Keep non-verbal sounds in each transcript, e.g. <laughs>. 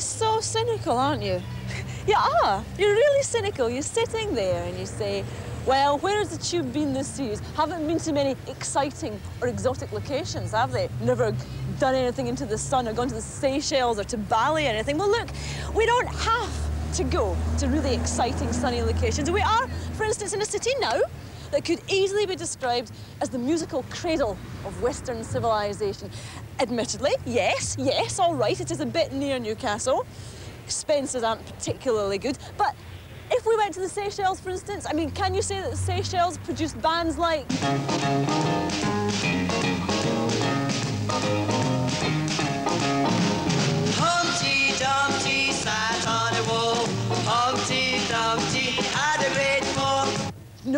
You're so cynical, aren't you? <laughs> you are. You're really cynical. You're sitting there and you say, well, where has the tube been this series? Haven't been to many exciting or exotic locations, have they? Never done anything into the sun or gone to the Seychelles or to Bali or anything. Well, look, we don't have to go to really exciting sunny locations. We are, for instance, in a city now that could easily be described as the musical cradle of Western civilization. Admittedly, yes, yes, all right, it is a bit near Newcastle. Expenses aren't particularly good, but if we went to the Seychelles, for instance, I mean, can you say that the Seychelles produced bands like...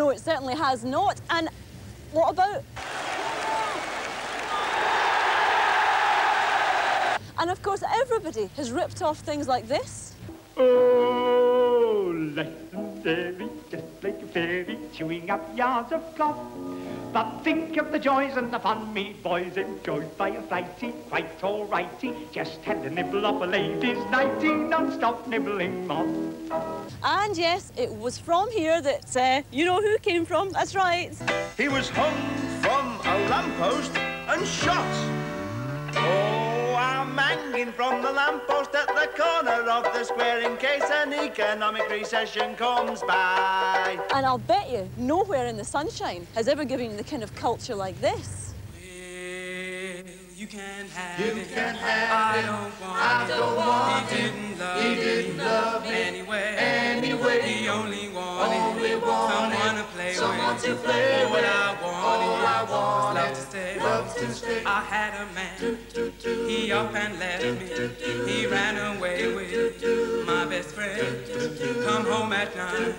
No, it certainly has not. And what about... And of course, everybody has ripped off things like this. Oh, legendary, just like a fairy, chewing up yards of cloth. But think of the joys and the fun me boys enjoyed by a flighty, quite alrighty. Just had a nibble off a lady's nighty, non-stop nibbling moth. And yes, it was from here that uh, you know who came from. That's right. He was hung from a lamppost and shot. Oh, I'm hanging from the lamppost at the corner of the square in case an economic recession comes by. And I'll bet you nowhere in the sunshine has ever given you the kind of culture like this. You can have you it. Can have I it. don't want I don't want he Didn't love he didn't love anyway. Anyway. He only wanted, only wanted someone to play someone with. To play All with. I wanted, All I wanted was love to stay. Love to stay. I had a man. He up and left me. He ran away with my best friend. Come home at night.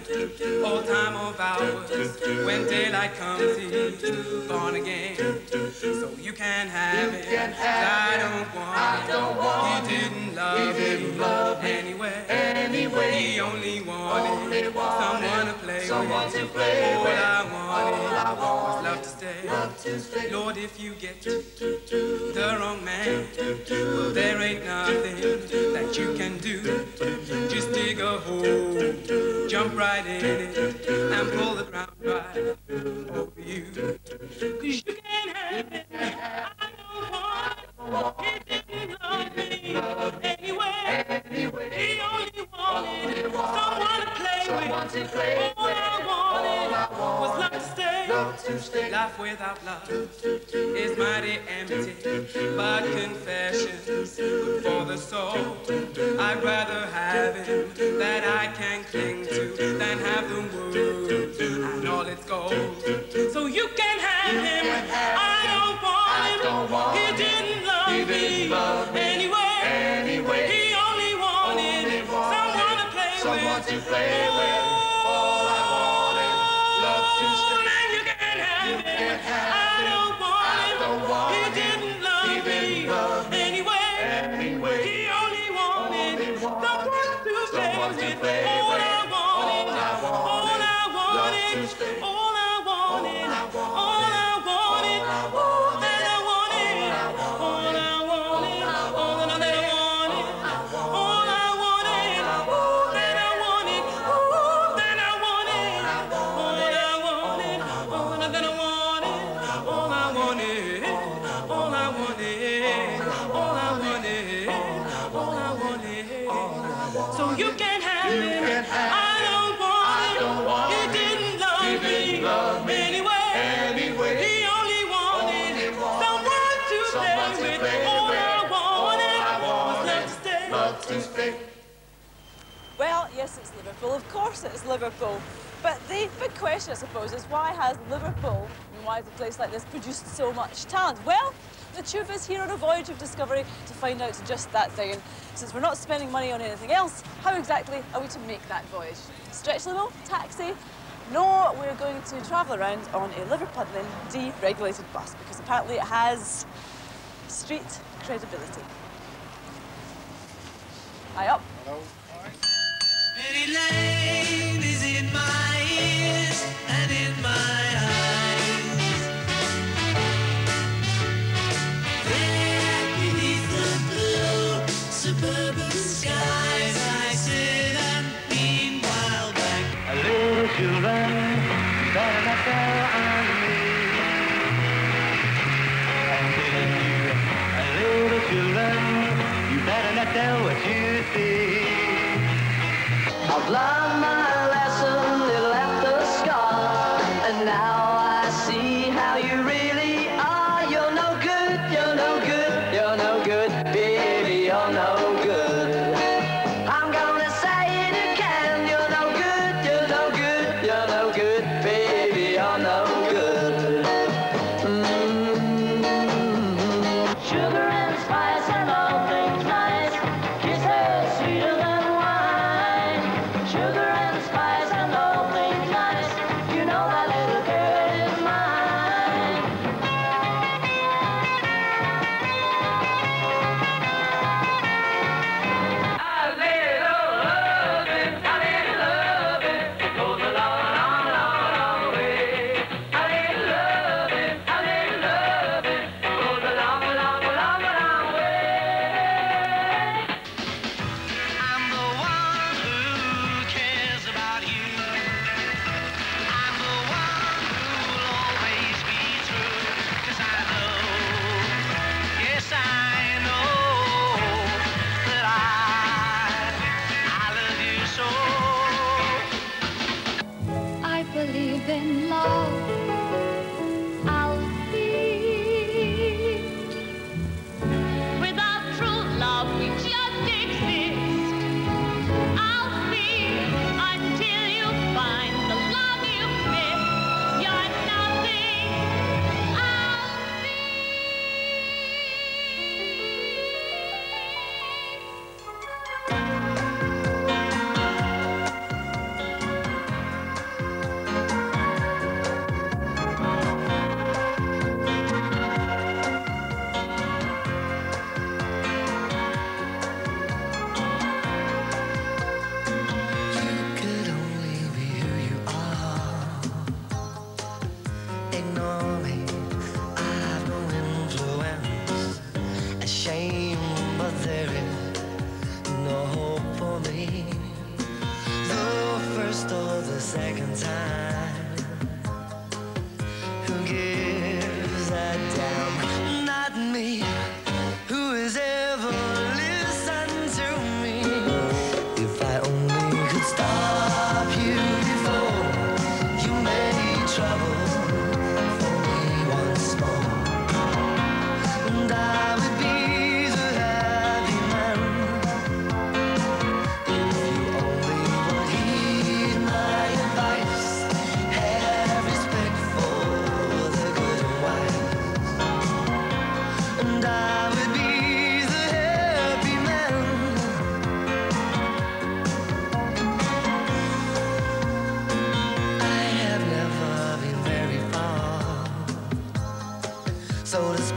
Old time of ours. When daylight comes, he's gone again. So you can have it I don't want I He didn't love he someone to play with. To play All. I All I wanted was love to stay. Love to stay. Lord, if you get the wrong man, well, there ain't nothing that you can do. Just dig a hole, jump right in it, and pull the to stay. Life without love is mighty empty. But confessions for the soul. I'd rather have him that I can cling to than have the world and all its gold. So you can have him. I don't want him. He didn't love he didn't love me wanted, all I wanted, all I wanted, all I wanted. So you can have it. I don't want it. Didn't love me anyway. Only to. All I wanted stay yes, it's Liverpool. Of course it's Liverpool. But the big question, I suppose, is why has Liverpool, and why has a place like this produced so much talent? Well, the Tube is here on a voyage of discovery to find out just that thing. And since we're not spending money on anything else, how exactly are we to make that voyage? Stretch limo? Taxi? No, we're going to travel around on a Liverpudlian deregulated bus because apparently it has street credibility. Hi up. Hello. Penny Lane is in my ears and in my learned my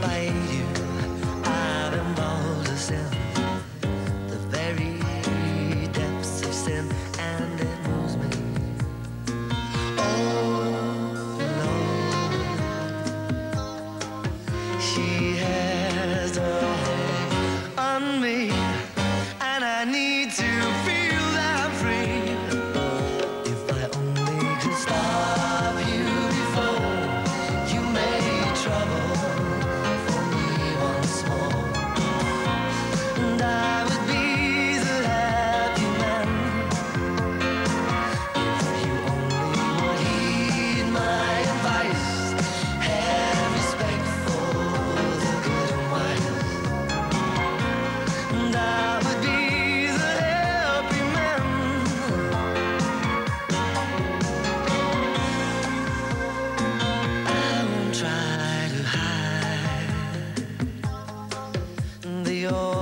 spite yo